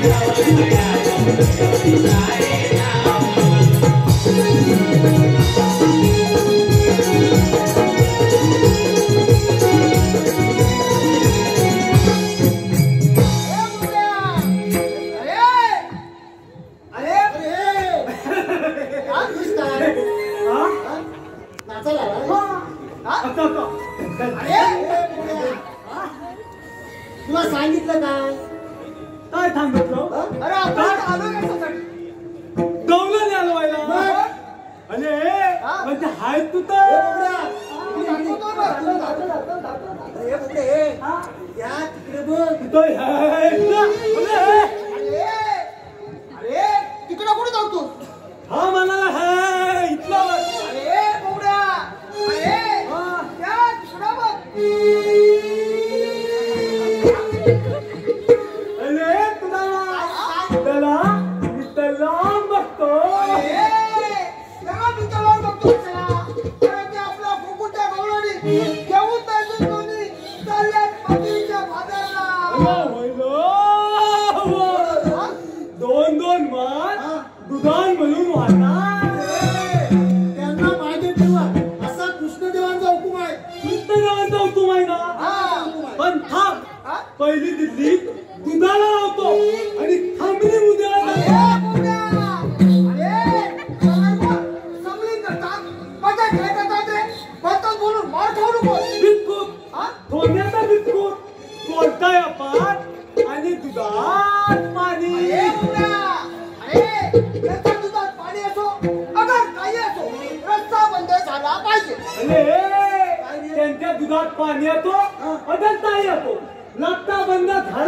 Right now. म्हणजे हाय तू तर तिकडे बघ उदान म्हणून वाहतात त्यांना माहिती ठेवा. असा कृष्णदेवांचा हुकूम आहे. कृष्णदेवांचा हुकूम आहे ना? पण थांब. पहिली दिल्ली दुधाला लावतो आणि थांबली उद्याला बिस्कुट. थोड्याचा बिस्कुट. कोणता आपण आणि दुधा राहिले त्यांच्या दुधात पाणी येतो अटलता येतो. लागता बंद झाला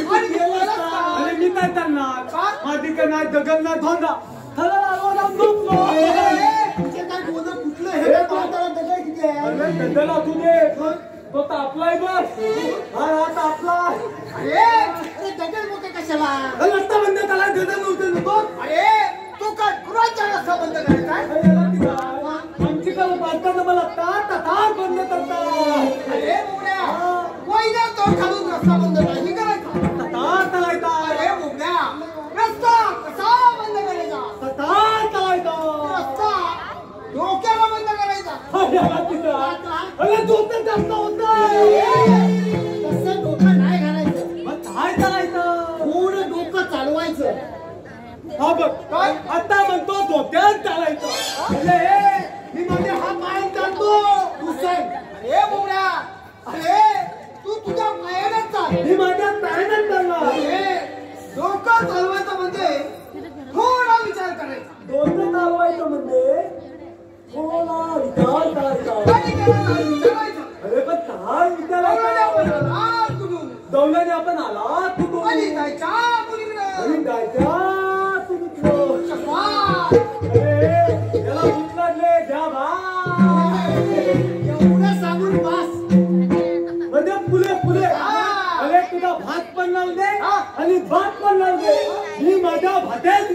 अरे मी काय करणार? का नाही काय बोलणं कुठलं हे असू दे. तो तापलाय बस. हा हा तापलाय अरे दगड मोठे कशाला? लत्ता बंद करायला दगड नव्हते नको. अरे तू काय कुणाचा रस्ता बंद करायचा आहे? म्हणजे? थोडा विचार करायचा. अरे पण काय विचारायचं दौल्याने आपण आला आणि भूक लागले घ्या भात सांगून बस म्हणजे फुले फुले. अरे तुझा भात पण हा. आणि भात पण लावून दे. मी माझ्या भात्यात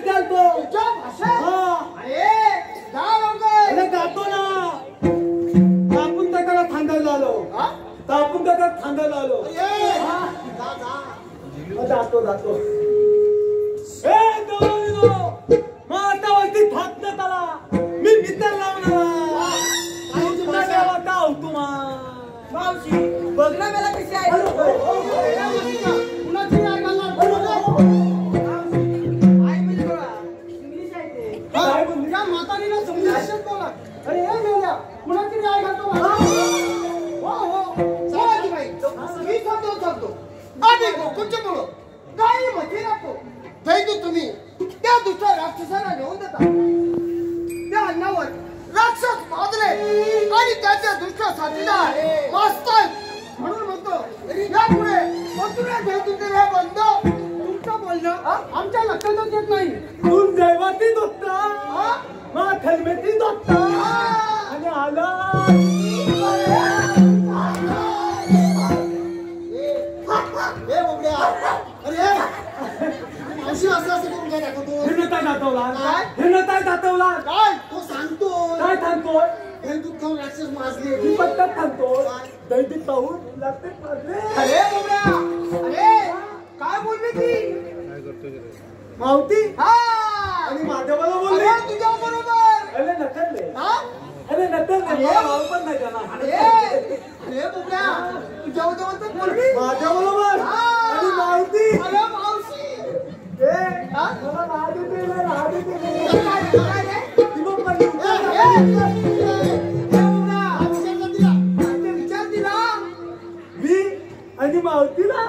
गौरव मग आता वरती भात न त्याला मी मित्र लावणार. आहो तुम्हा मावशी बघ ना मला कशी आहे अरे, अरे, या मावशीला, म्हणजे हे? हो, हो. मी त्या दुसऱ्या राक्षसाला घेऊन देता त्या अन्नावर राक्षस माजले आणि त्याच्या दुसऱ्या साथीदार मास्तर म्हणून म्हणतो यापुढे मथुरा भेटून हे बंद तुमचं बोलणं आमच्या लक्षातच येत नाही तू जैवाती दोत्ता हा? मग खलमेती दोत्ता आणि आला अरे मावशी असं असं करून काय दाखवतो. हे नता दाखवला काय? हे दाखवला काय तो सांगतो काय थांबतोय हे दूध खाऊन राक्षस माजले. मी पत्तात थांबतोय दैनिक पाहून लागते पाजले. अरे बोबड्या! अरे काय बोलली ती? मावती? हा! आणि माझ्यावाला बोलले. अरे तुझ्या बरोबर! अरे नकलले हा? अरे नकलले मला भाव पण नाही जाणार अरे! बोबड्या! तुझ्या बरोबर बोलली. माझ्या बरोबर आणि मावती? अरे विचार. मी आणि मावतीला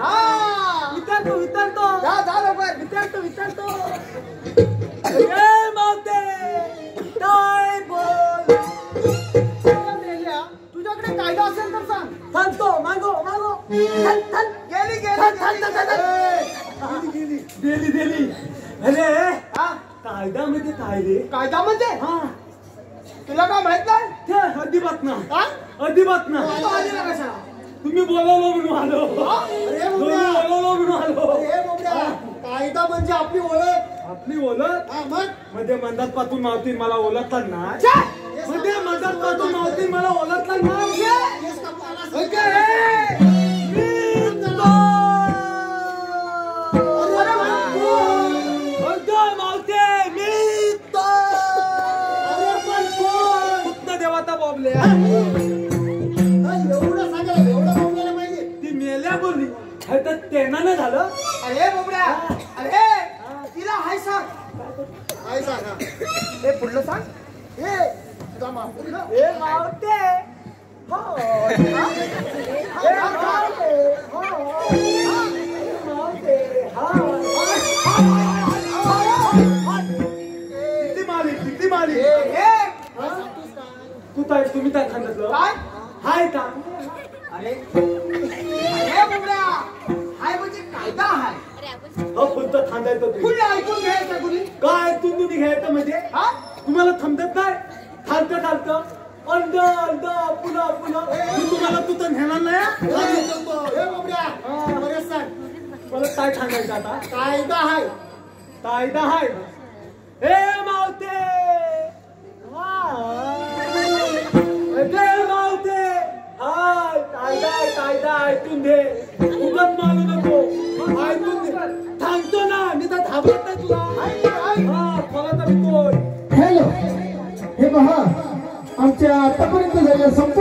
अजिबात ना ना ना तुम्ही बोलावलो म्हणून आलो. बोलावलो म्हणून आलो. कायदा म्हणजे आपली ओळख. आपली ओळख? मध्ये मंदात पातून मावतीन मला ओळखला छे! मध्ये मंदात पातून मावतीन मला ओळखला नाही. एवढं सांगायला एवढं बोलायला पाहिजे ती मेल्या बोलली हे तर तेनानं झालं अरे बोबड्या अरे तिला हाय सांग हाय सांग हे पुढलं सांग हे तुझा मापूर हे ए मावते हो हा? मावते हो मावते हा काय तू काय तुम्ही काय सांगितलं काय? हाय का? अरे अरे बोबड्या हाय म्हणजे कायदा हाय. हो फुलत थांबायचं तुम्ही? कुणी ऐकून घ्यायचं कुणी? काय तू तुम्ही घ्यायचं म्हणजे? हा? तुम्हाला थांबत नाही? थांबतं थांबतं. अंध अंध पुन्हा पुन्हा. मी तुम्हाला तू तर नेणार नाही हा? बाबड्या बरेच सांग. मला काय सांगायचं आता? कायदा आहे कायदा हाय. आजच्या आतापर्यंत झालेल्या संपूर्ण